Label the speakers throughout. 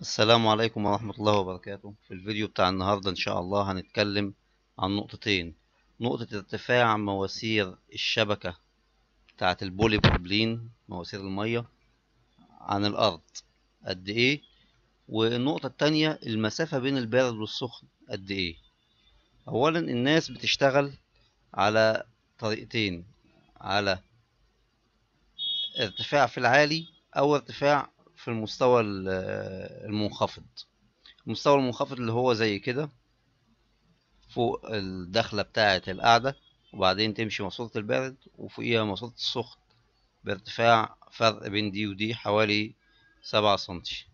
Speaker 1: السلام عليكم ورحمة الله وبركاته. في الفيديو بتاع النهاردة إن شاء الله هنتكلم عن نقطتين. نقطة ارتفاع مواسير الشبكة بتاعة ال polypropylene مواسير المية عن الأرض. قد إيه؟ والنقطة التانية المسافة بين البارد والسخن قد إيه؟ أولا الناس بتشتغل على طريقتين على ارتفاع في العالي أو ارتفاع في المستوى المنخفض. المستوى المنخفض اللي هو زي كده فوق الدخلة بتاعة القاعدة وبعدين تمشي ماسورة البارد وفوقيها ماسورة السخن بارتفاع فرق بين دي ودي حوالي سبعة سنتي.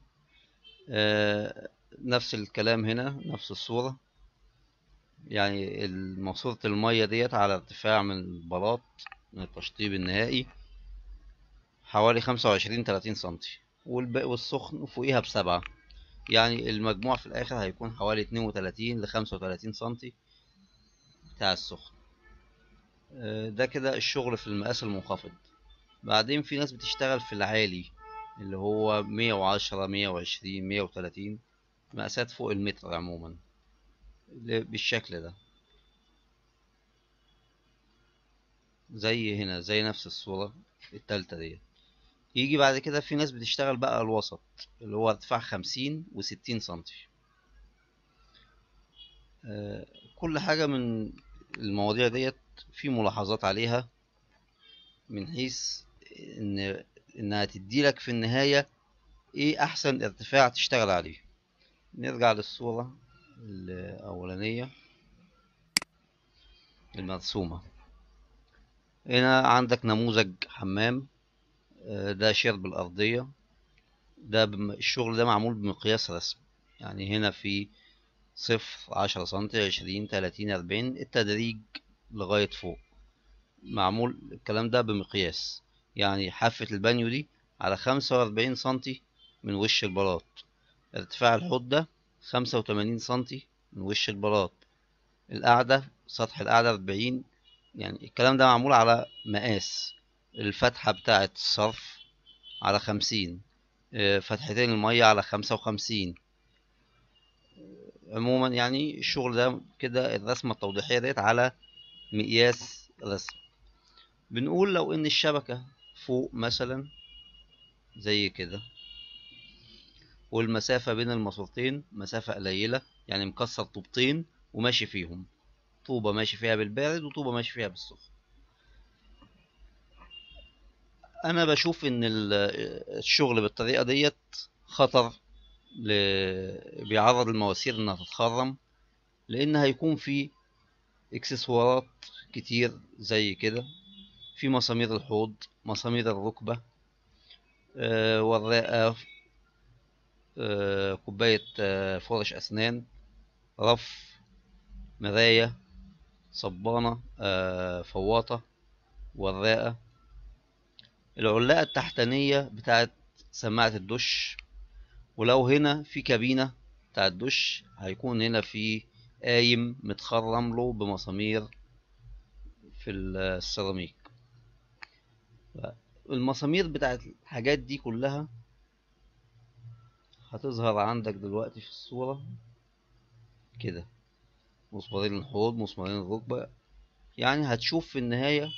Speaker 1: آه نفس الكلام هنا نفس الصورة. يعني ماسورة المية ديت على ارتفاع من البلاط من التشطيب النهائي حوالي خمسة وعشرين تلاتين سنتي. والسخن فوقيها بسبعة. يعني المجموع في الآخر هيكون حوالي اتنين وتلاتين لخمسة وتلاتين سنتي بتاع السخن. ده كده الشغل في المقاس المنخفض. بعدين في ناس بتشتغل في العالي اللي هو مية وعشرة مية وعشرين مية وتلاتين مقاسات فوق المتر عموما بالشكل ده. زي هنا زي نفس الصورة التالتة ديت. يجي بعد كده في ناس بتشتغل بقى الوسط اللي هو ارتفاع خمسين وستين سنتي. آه كل حاجة من المواضيع ديت في ملاحظات عليها من حيث إن إنها تديلك في النهاية إيه أحسن ارتفاع تشتغل عليه. نرجع للصورة الأولانية المرسومة. هنا عندك نموذج حمام. ده شرب الأرضية ده. الشغل ده معمول بمقياس رسم يعني هنا في صفر عشرة سنتي عشرين تلاتين أربعين التدريج لغاية فوق. معمول الكلام ده بمقياس. يعني حافة البانيو دي على خمسة وأربعين سنتي من وش البلاط. ارتفاع الحوض ده خمسة وتمانين سنتي من وش البلاط. القاعدة سطح القاعدة أربعين. يعني الكلام ده معمول على مقاس. الفتحة بتاعة الصرف على خمسين فتحتين المية على خمسة وخمسين. عموما يعني الشغل ده كده الرسمة التوضيحية ديت على مقياس رسم بنقول لو إن الشبكة فوق مثلا زي كده والمسافة بين الماسورتين مسافة قليلة يعني مكسر طوبتين وماشي فيهم. طوبة ماشي فيها بالبارد وطوبة ماشي فيها بالسخن أنا بشوف إن الشغل بالطريقة ديت خطر ل... بيعرض المواسير إنها تتخرم لأن هيكون في إكسسوارات كتير زي كده. في مسامير الحوض مسامير الركبة آه وراقة آه كوباية آه فرش أسنان رف مراية صبانة آه فواطة وراقة العلاقة التحتانية بتاعت سماعة الدش ولو هنا في كابينة بتاع الدش هيكون هنا في قايم متخرم له بمسامير في السيراميك. المسامير بتاعت الحاجات دي كلها هتظهر عندك دلوقتي في الصورة كده. مسمارين الحوض مسمارين الركبة. يعني هتشوف في النهاية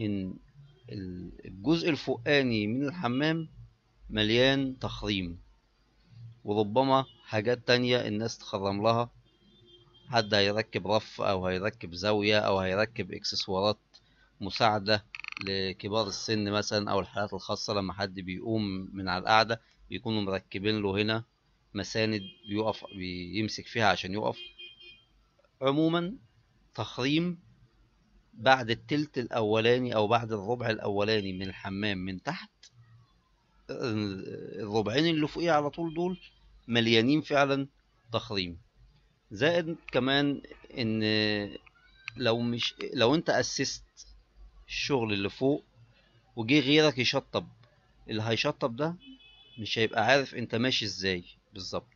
Speaker 1: إن الجزء الفوقاني من الحمام مليان تخريم وربما حاجات تانية الناس تخرم لها. حد هيركب رف أو هيركب زاوية أو هيركب إكسسوارات مساعدة لكبار السن مثلا أو الحالات الخاصة لما حد بيقوم من على القعدة بيكونوا مركبين له هنا مساند بيقف بيمسك فيها عشان يقف. عموما تخريم بعد التلت الأولاني أو بعد الربع الأولاني من الحمام من تحت الربعين اللي فوقيه على طول دول مليانين فعلا تخريم. زائد كمان إن لو مش لو أنت أسست الشغل اللي فوق وجه غيرك يشطب اللي هيشطب ده مش هيبقى عارف أنت ماشي إزاي بالظبط.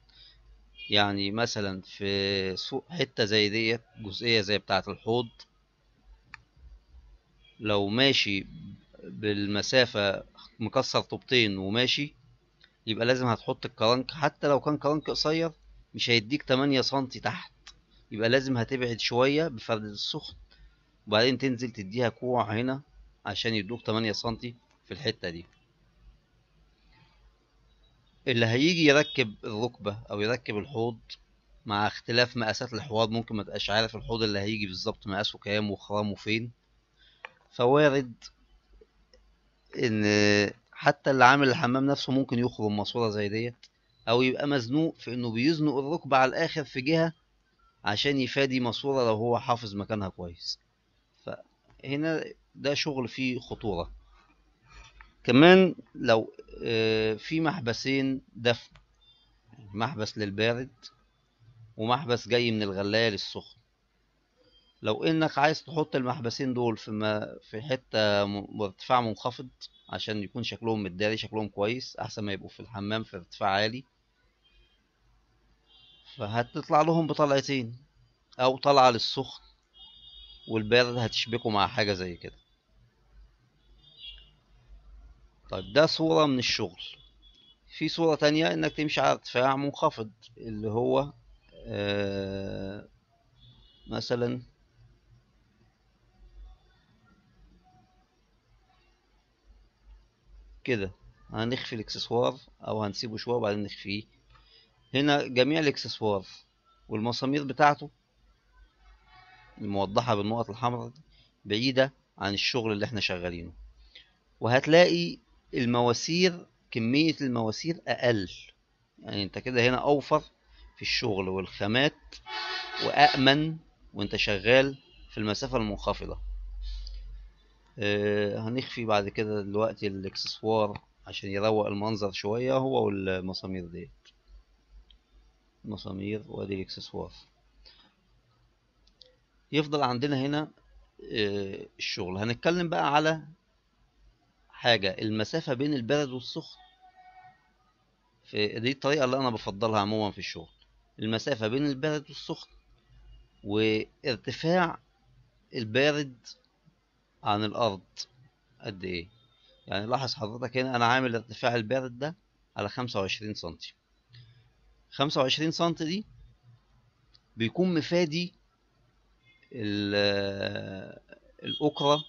Speaker 1: يعني مثلا في سوق حتة زي ديت جزئية زي بتاعة الحوض لو ماشي بالمسافة مكسر طوبتين وماشي يبقى لازم هتحط الكرنك. حتى لو كان كرنك قصير مش هيديك 8 سنتي تحت. يبقى لازم هتبعد شوية بفرد السخن وبعدين تنزل تديها كوع هنا عشان يدوك 8 سنتي في الحتة دي. اللي هيجي يركب الركبة أو يركب الحوض مع اختلاف مقاسات الحوض ممكن ما تبقاش عارف الحوض اللي هيجي بالظبط مقاسه كام وخرامه فين. فوارد إن حتى اللي عامل الحمام نفسه ممكن يخرم ماسورة زي ديت أو يبقى مزنوق في إنه بيزنق الركبة على الآخر في جهة عشان يفادي ماسورة لو هو حافظ مكانها كويس. فهنا ده شغل فيه خطورة. كمان لو آه، في محبسين دفن محبس للبارد ومحبس جاي من الغلاية للسخن لو إنك عايز تحط المحبسين دول في ما في حتة م- بارتفاع منخفض عشان يكون شكلهم متداري شكلهم كويس أحسن ما يبقوا في الحمام في ارتفاع عالي فهتطلع لهم بطلعتين أو طلعة للسخن والبارد هتشبكه مع حاجة زي كده. طيب ده صورة من الشغل. في صورة تانية إنك تمشي على ارتفاع منخفض اللي هو آه مثلا كده. هنخفي الاكسسوار أو هنسيبه شوية وبعدين نخفيه هنا جميع الاكسسوار والمسامير بتاعته الموضحة بالنقط الحمراء دي بعيدة عن الشغل اللي إحنا شغالينه. وهتلاقي المواسير كمية المواسير أقل. يعني انت كده هنا أوفر في الشغل والخامات وأأمن وانت شغال في المسافة المنخفضة. هنخفي بعد كده دلوقتي الاكسسوار عشان يروق المنظر شوية هو والمسامير ديت مسامير وادي الاكسسوار. يفضل عندنا هنا آه، الشغل. هنتكلم بقى على حاجة المسافة بين البارد والسخن. دي الطريقة اللي أنا بفضلها عموما في الشغل. المسافة بين البارد والسخن وارتفاع البارد عن الأرض قد إيه؟ يعني لاحظ حضرتك هنا أنا عامل ارتفاع البارد ده على خمسة وعشرين سنتي. خمسة وعشرين سنتي دي بيكون مفادي ال- الأكرة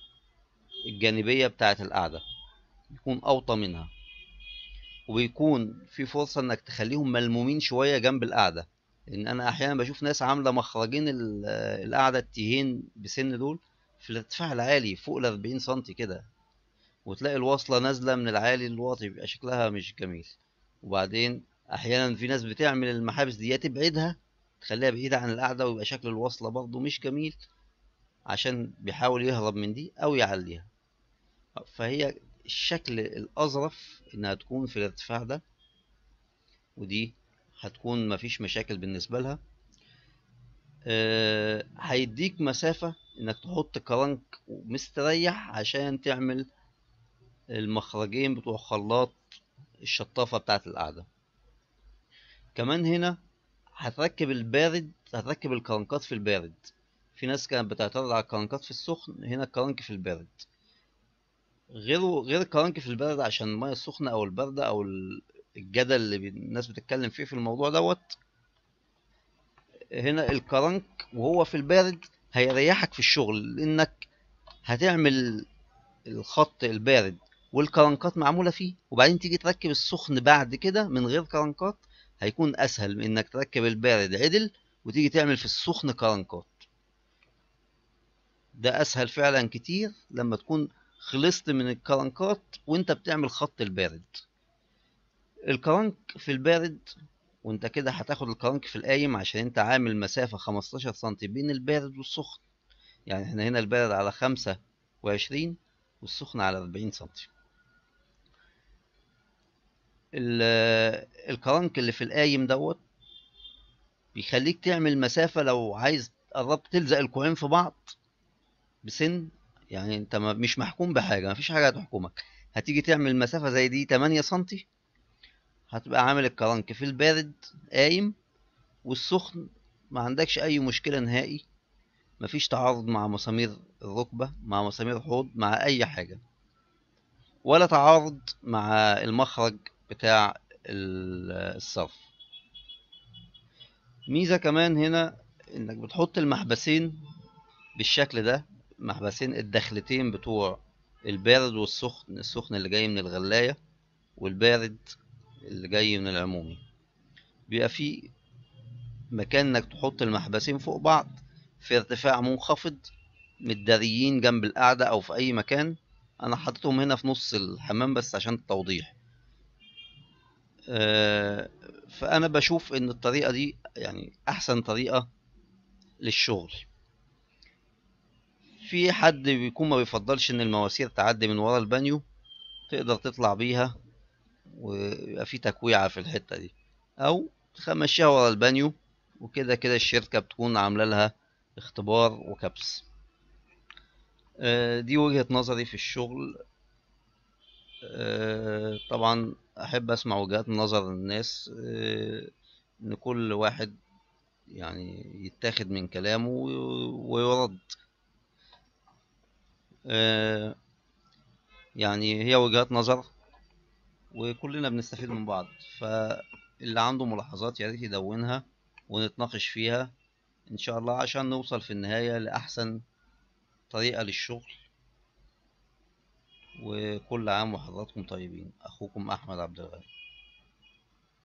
Speaker 1: الجانبية بتاعة القعدة بيكون أوطى منها. وبيكون في فرصة إنك تخليهم ملمومين شوية جنب القعدة لأن أنا أحيانا بشوف ناس عاملة مخرجين ال- القعدة التيهين بسن دول في الارتفاع العالي فوق الأربعين سنتي كده وتلاقي الوصلة نازلة من العالي للواطي بيبقى شكلها مش جميل. وبعدين أحيانا في ناس بتعمل المحابس دي تبعدها تخليها بعيدة عن القعدة ويبقى شكل الوصلة برضه مش جميل عشان بيحاول يهرب من دي أو يعليها. فهي الشكل الأظرف إنها تكون في الارتفاع ده ودي هتكون مفيش مشاكل بالنسبة لها. هيديك مسافة إنك تحط كرنك مستريح عشان تعمل المخرجين بتوع خلاط الشطافة بتاعت القعدة. كمان هنا هتركب البارد هتركب الكرنكات في البارد. في ناس كانت بتعترض على الكرنكات في السخن هنا الكرنك في البارد. غيره غير الكرنك في البارد عشان المية السخنة أو الباردة ال- الجدل اللي الناس بتتكلم فيه في الموضوع دوت هنا الكرنك وهو في البارد هيريحك في الشغل لأنك هتعمل الخط البارد والكرنكات معمولة فيه وبعدين تيجي تركب السخن بعد كده من غير كرنكات هيكون أسهل من إنك تركب البارد عدل وتيجي تعمل في السخن كرنكات. ده أسهل فعلا كتير لما تكون خلصت من الكرنكات وأنت بتعمل خط البارد. الكرنك في البارد وانت كده هتاخد الكرنك في القايم عشان انت عامل مسافة 15 سنتي بين البارد والسخن. يعني إحنا هنا البارد على خمسة وعشرين والسخن على 40 سنتي. ال- الكرنك اللي في القايم دوت بيخليك تعمل مسافة لو عايز قربت تلزق الكوعين في بعض بسن يعني انت مش محكوم بحاجة مفيش حاجة هتحكمك. هتيجي تعمل مسافة زي دي 8 سنتي هتبقى عامل الكرنك في البارد قايم والسخن ما عندكش أي مشكلة نهائي. مفيش تعارض مع مسامير الركبة مع مسامير الحوض مع أي حاجة. ولا تعارض مع المخرج بتاع ال- الصرف. ميزة كمان هنا إنك بتحط المحبسين بالشكل ده محبسين الدخلتين بتوع البارد والسخن السخن اللي جاي من الغلاية والبارد اللي جاي من العمومي. بيبقى في مكان إنك تحط المحبسين فوق بعض في ارتفاع منخفض متداريين جنب القعدة أو في أي مكان. أنا حاططهم هنا في نص الحمام بس عشان التوضيح. آه، فأنا بشوف إن الطريقة دي يعني أحسن طريقة للشغل. في حد بيكون ما بيفضلش إن المواسير تعدي من ورا البانيو؟ تقدر تطلع بيها. ويبقى في تكويعة في الحتة دي. أو تمشيها ورا البانيو وكده كده الشركة بتكون عاملة لها اختبار وكبس. آه، دي وجهة نظري في الشغل. آه، طبعا أحب أسمع وجهات نظر الناس آه، إن كل واحد يعني يتاخد من كلامه وي- ويرد. يعني هي وجهات نظر. وكلنا بنستفيد من بعض. فاللي عنده ملاحظات يا ريت يدونها ونتناقش فيها إن شاء الله عشان نوصل في النهاية لأحسن طريقة للشغل. وكل عام وحضراتكم طيبين. أخوكم أحمد عبد الغني.